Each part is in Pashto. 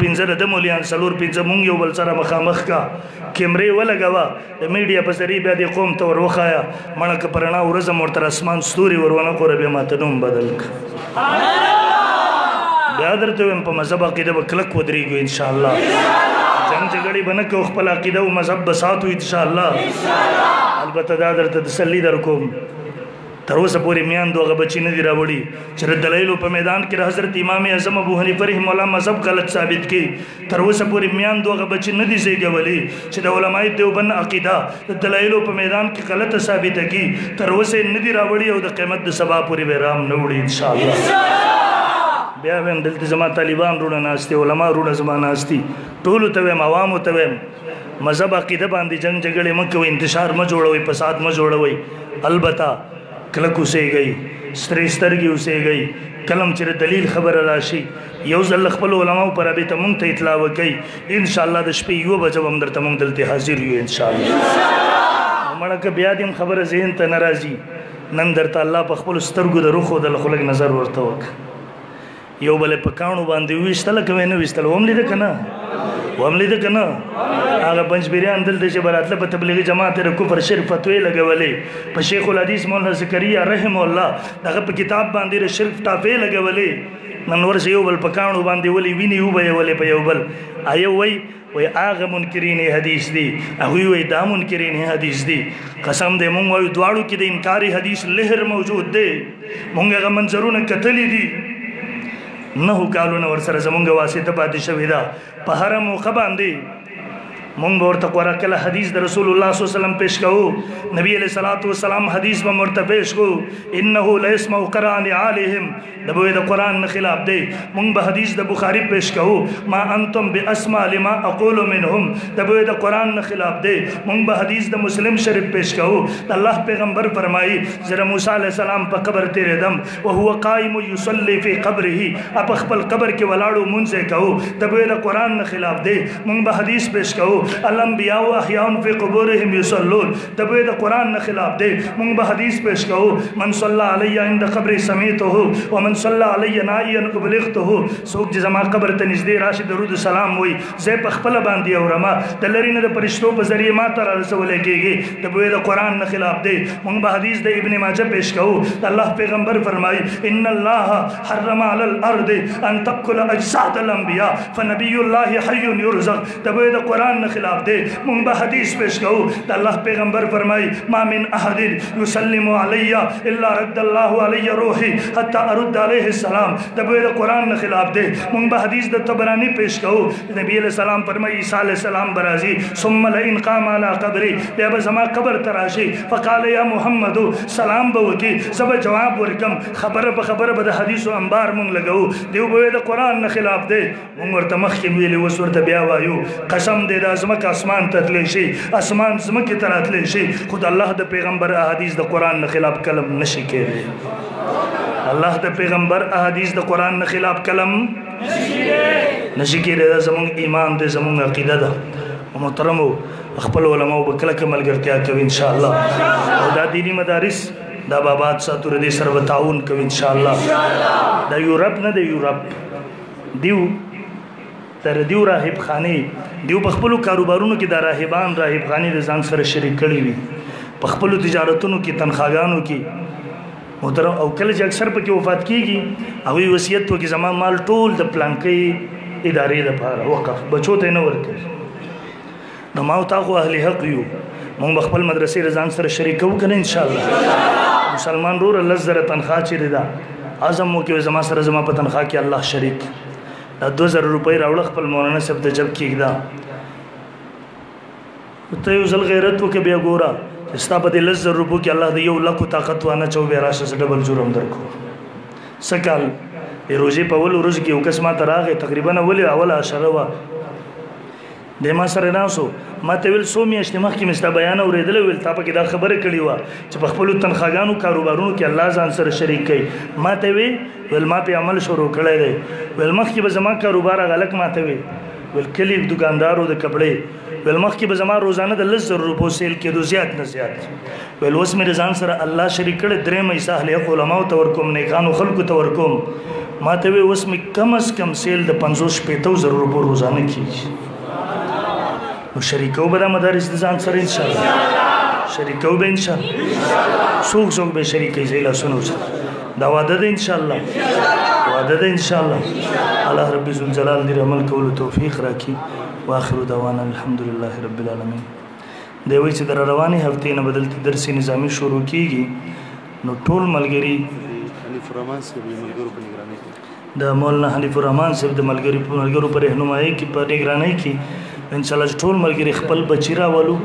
پنځه د مولیان سلور پنځه مونږ یو بل سره مخامخ کا کیمرې ولګوا د میډیا په ذریعہ بیا د قوم تور وخایا مړه ک پرنا ورځ مور تر اسمان ستوري ورونه کور به ماته نوم بدل ک بیا درته ویم په مذهب کې د کلک ودرېږو ان شاء الله جنگ جګړې بنه کو خپل عقیده او مذهب بساتو ان شاء الله البته دا درته تسلی در کوم تر اوسه پورې میان دوغه بچی نه دی راوړي چې د دلایلو په میدان کې حضرت امام اعظم ابو حنیفه رحم الله مذهب غلط ثابت کی تر اوسه پورې میان دوغه بچی نه دی زیږولي چې د علماء دیوبند عقیده د دلایلو په میدان کې غلط ثابت کی تر اوسه نه دی راوړي او د قیامت د سبا پورې به رام نه وړي ان شاء الله بیا ویم دلته زما طالبان رونه ناشته علما رونه زما ناشتي ټول ته ویم عوام ته ویم مذهب عقیده باندې جنگ جګړې مکوي انتشار م جوړوي فساد م جوړوي البته کلک اوسېږي سترې سترګې اوسېږي کلم چې دلیل خبره راشي یو ځل خپل علماو پر به ته مونږ ته اطلاع وکي ان شاء الله د شپې یو بجو هم درته مونږ دلته حاضر یو ان شاء الله مړه که بیا دې خبره ذهن ته ناراضي نن درته الله په خپل سترګو د روخو د خلک نظر ورته وک یو بل په کانو باندې ویشتل کوي نه ویشتل هم لیده کنه هم لیده کنه هغه پنځ بیران دلته چې براتله په تبلیغي جماعت ر کو پر شرک فتوی لګولې په شیخ الحدیث مولانا زکریا رحم الله دغه په کتاب باندې ر شرک ټاپې لګولې نن ورسې یو بل په کانو باندې ولي ویني وبې ولې په یو بل ایو وای وای هغه منکرین حدیث دي هغه وای دا منکرین حدیث دي قسم دې مونږ وای دواړو کې د انکاری حدیث لهر موجود دی مونږ هغه منظرونه کتلې دي نه کالونه ور سره زمونږ واسطه پاتې شوې ده په هر موقع باندې مونږ ورته قرا کله حدیث د رسول الله صلی الله علیه وسلم پیش کوو نبی علیہ الصلوۃ والسلام حدیث به مرته پیش کو انه لا يسمع قران علیهم د بوې د قران نه خلاف دی مونږ به حدیث د بخاری پیش کوو ما انتم باسمع لما اقول منهم د بوې د قران نه خلاف دی مونږ به حدیث د مسلم شریف پیش کوو الله پیغمبر فرمایي زره موسی علی السلام په قبر تیرې دم او هو قائم یصلی فی قبره اپ خپل قبر کې ولاړو مونږه کوو د بوې د قران نه خلاف دی مونږ به حدیث پیش کوو الانبیاء احیاء فی قبورهم یصلون دبوی د قران نه خلاف دی مونږ به حدیث پیش کوو من صلی علی عند قبر سمیته ومن صلی علی نائیا ابلغته سوق چې زما قبر ته نږدې راشي درود سلام وای زه په خپل باندې اورما د لری نه د پرشتو په ذریعه ما تر رسول کېږي دبوی د قران نه خلاف دی مونږ به حدیث د ابن ماجه پیش کوو الله پیغمبر فرمای ان الله حرم علی الارض ان تاكل اجساد الانبیاء فنبی الله حی يرزق د به د قران نه خلاف دی مونږ به حدیث پیش کوو د الله پیغمبر فرمای ما من احد یسلم علی الا رد الله علی روحی حتا ارد علیه السلام د به د قران نه خلاف دی مونږ به حدیث د طبرانی پیش کوو نبی علیہ السلام فرمای عیسی علیہ السلام برازی ثم لئن قام علی قبری بیا به زما قبر تراشی فقال یا محمد سلام به وکی سب جواب ورکم خبر په خبر به د حدیث انبار مونږ لګو دیو به د قران نه خلاف دی مونږ ورته مخکې ویلي اوس ورته بیا وایو قسم دی دا ځمکه اسمان ته تللی شي اسمان ځمکې ته راتللی شي خو د الله د پیغمبر احادیث د قرآن نه خلاف کلم نه شي کېدی الله د پیغمبر احادیث د قرآن نه خلاف کلم نه شي کېدی دا زمونږ ایمان دی زمونږ عقیده ده محترمو خپل علماو به کلکه ملګرتیا کوي ان شاء الله او دا دیني مدارس دا بابات ساتو ردی سره تعاون کوي ان شاء الله دا یورپ نه دی یورپ دیو تر دیو راهب خانه دیو په خپل کاروبارونو کې د راهبان راهب خانه د ځان سره شریک کړی وي په خپل تجارتونو کې تنخواګانو کې محترم او کله چې اکثر پکې وفات کیږي هغه وصیت وکي زما مال ټول د پلانکې ادارې لپاره وقف بچو ته نه ورکړي نو ما او تا خو اهل حق یو مونږ به خپل مدرسې رضان سره شریکو کنه ان شاء الله مسلمان رور الله زره تنخواه چیرې ده اعظم مو کې زما سره زما په تنخواه کې الله شریک دا 2000 روپۍ راوړ خپل مولانا صاحب د جب کېږدا ته یو ځل غیرت وکې بیا ګورا ستا په دې لز روپو کې الله دې یو لکو طاقت وانه چو بیا راشه ډبل جرم درکو سکال روزي په ول ورځ کې یو کس ما تراغه تقریبا ول اول عشره وا د ما سره ناسو ما ته ویل سو میاشتې مخکې مستا بیان اوریدل ویل تا پکې دا خبره کړې و چې په خپل تنخواګانو کاروبارونو کې الله ځان سره شریک کړي ما ته وی ویل ما په عمل شروع کړی دی ویل مخکې به زما کاروبار غلک ما ته وی ویل کلی دکاندارو د کپړې ویل مخکې به زما روزانه د لس زر روپو سیل کېدو زیات نه زیات ویل اوس مې ځان سره الله شریک کړ درې مې ساحل علماء تور کوم نه کانو خلکو تور کوم ما ته وی اوس مې کم از کم سیل د 50 شپېتو ضرور په روزانه کیږي نو شریکو به د مدارس د ځان سره ان شاء الله شریکو به ان شاء الله څوک څوک به شریکې زیلا سنو دا وعده ده ان شاء الله وعده ده ان شاء الله الله رب ذل جلال دې عمل کولو توفیق راکړي واخر دعوانا الحمد لله رب العالمین دی وایي چې د روانې هفتې نه به دلته درسي نظامي شروع کېږي نو ټول ملګري حنیف الرحمن صاحب د ملګرو په نګرانۍ کې د مولانا حنیف الرحمن صاحب د ملګري په ملګرو پر رهنمایۍ کې په نګرانۍ کې ان شاء الله ټول ملګري خپل بچی راولو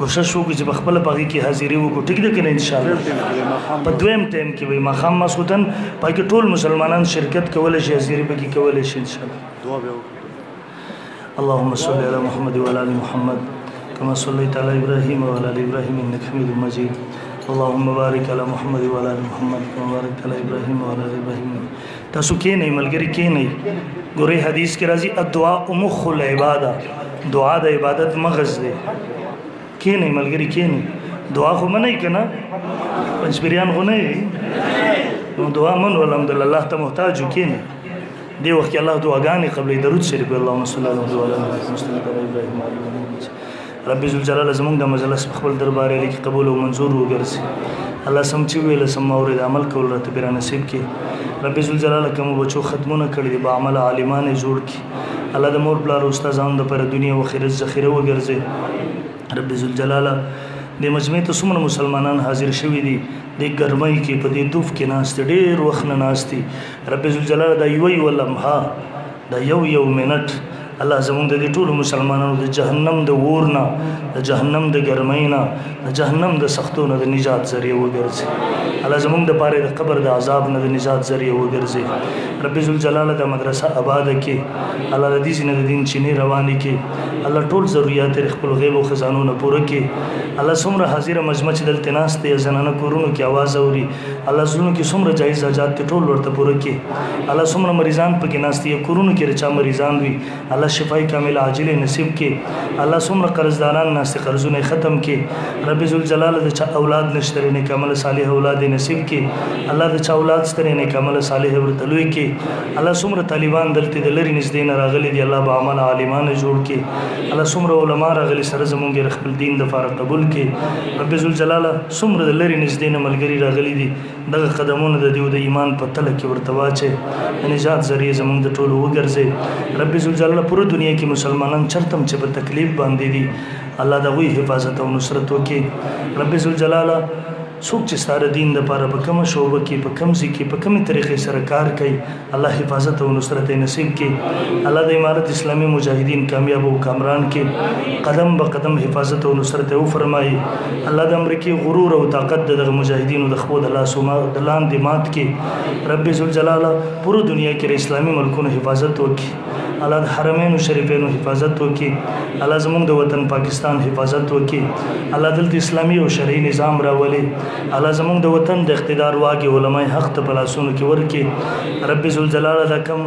کوشش وکړو چې خپل پغی کې حاضری وکړو ټیک ده کنه ان شاء الله په دویم ټیم کې وي مخام مسعودن پکې ټول مسلمانان شرکت کول شي حاضری پکې کول شي ان شاء الله دعا به وکړو اللهم صل على محمد وعلى ال محمد كما صليت على ابراهيم وعلى ال ابراهيم انك حميد مجيد اللهم بارك على محمد وعلى ال محمد كما باركت على ابراهيم وعلى ال ابراهيم تاسو کې نه ملګری کې نه ګوري حدیث کې راځي الدعاء مخ العباده دعا د عبادت مغز دی کې نه ملګری کې نه دعا خو منه کنه پنځبریان غو نه نو دعا من ولهم د الله ته محتاج کینه دی وخت الله دعاګانې قبلې درود شریف اللهم صل علی محمد وعلى ال محمد کما ابراهیم وعلى ال ابراهیم رب ذل جلال زمونږ د مجلس په خپل دربار کې قبول او منزور وګرځي الله سم چې ویل سم اورید عمل کول راته بیره نصیب کې رب ذل جلال کوم بچو خدمونه کړی با عمل عالمان جوړ کی الله د مور بلار استادان د پر دنیا او آخرت ذخیره وګرځي رب ذل جلال د مجمع ته څومره مسلمانان حاضر شوي دي د ګرمۍ کې په دې دوف کې ناست ډېر وخت نه ناست دي رب ذوالجلال دا یو یو لمحه دا یو یو منټ الله زموږ د دې ټولو مسلمانانو د جهنم د اور نه د جهنم د ګرمۍ نه د جهنم د سختو نه د نجات ذریعہ وګرځي الله زموږ د پاره د قبر د عذاب نه د نجات ذریعہ وګرځي رب ذوالجلال د مدرسه آباد کې الله د دې سینې د دین چینه روانې کې الله ټول ضرورت تر خپل غیب او خزانو نه پوره کې الله سمره حاضر مجمع چې دلته ناس ته زنانه کورونو کې आवाज اوري الله زړونو کې څومره جایز حاجات ته ټول ورته پوره کې الله څومره مریضان پکې ناشتي کورونو کې رچا مریضان وي الله شفای کامل عاجل نصیب کې الله څومره قرضداران ناشتي قرضونه ختم کې رب ذل جلال د چا اولاد نشته نه کامل صالح اولاد نصیب کې الله د چا اولاد ستره نه کامل صالح ورته لوی کې الله څومره طالبان دلته د لری نږدې نه راغلي دي الله به عمل عالمان جوړ کې الله څومره علما راغلي سره زمونږ خپل دین د فارغ قبول کې رب ذل جلاله څومره د لرې نږدې نه ملګري راغلي دي، دغه قدمونه د دیو د ایمان په تله کې ورته واچئ، د نجات ذریعې زموږ د ټولو وګرځئ، رب ذوالجلال له پوره دنیا کې مسلمانان چرته هم چې په تکلیف باندې دي الله د هغوی حفاظت او نصرت وکړي، رب ذوالجلال څوک چې ستا د دین لپاره په کومه شعبه کې، په کوم ځي کې، په کومې طریقې سره کار کوي، الله حفاظت او نصرت نصیب کې الله د امارت اسلامي مجاهدین کامیاب او کامران کې قدم به قدم حفاظت او نصرت او فرمایي الله د امریکای غرور او طاقت دغه مجاهدینو د خپل الله سوما د لاندې مات کې رب ذل جلاله پوره دنیا کې اسلامي ملکونو حفاظت وکړي الله د حرمینو شریفینو حفاظت وکړي الله زموږ د وطن پاکستان حفاظت وکړي الله دلته اسلامي او شرعي نظام راولي الله زمونږ د وطن د اقتدار واګي علماء حق ته پلاسونو کې ورکي رب ذل جلال دا کم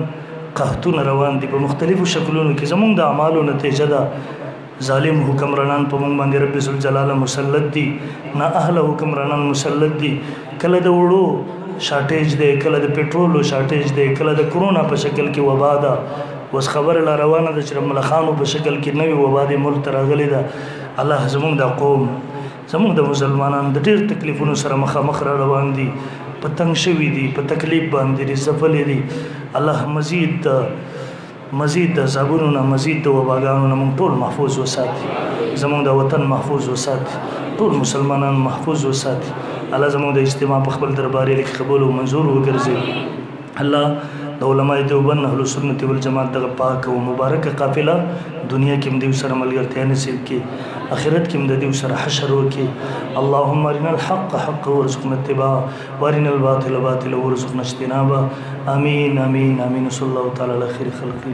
قحطونه روان دي په مختلفو شکلونو کې زمونږ د اعمالو نتیجه ده ظالم حکمرانان په مونږ باندې رب ذل جلال مسلط دي نا اهل حکمرانان مسلط دي کله د وړو شارټیج دی کله د پېټرولو شارټیج دی کله د کرونا په شکل کې وبا ده وس خبر لا روانه ده چې ملخانو په شکل کې نوې وبا د ملک تراغلي ده الله زمونږ د قوم زموږ د مسلمانان د ډېر تکلیفونو سره مخامخ را روان دي په تنګ شوي دي په تکلیف باندې دي ځپلې دي الله مزید د مزید د عذابونو نه مزید د وباګانو نه موږ ټول محفوظ وساتي زموږ د وطن محفوظ وساتي ټول مسلمانان محفوظ وساتي الله زموږ د اجتماع په خپل دربار کې قبول او منظور وګرځي الله د علماء دیوبند اهل سنت والجماعت دغه پاک او مبارک قافله دنیا کې هم دیو سره ملګرتیا نصیب کړي اخرت کې هم د دیو سره حشر وکړي اللهم ارنا الحق حقا وارزقنا اتباعه وارنا الباطل باطلا وارزقنا اجتنابه امين امين امين صلى الله تعالى على خير خلقه